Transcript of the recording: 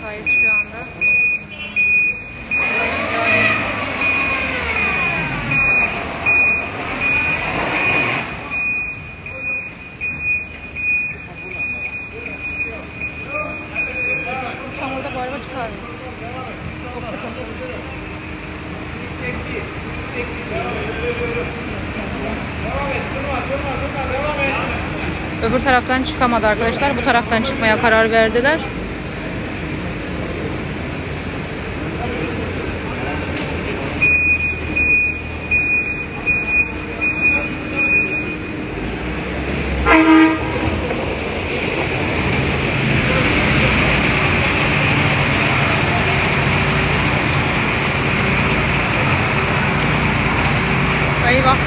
tarafındayız şu anda. Çamurda bu araba çıkar? Çok sıkıntı. Öbür taraftan çıkamadı arkadaşlar. Bu taraftan çıkmaya karar verdiler. Eyvah.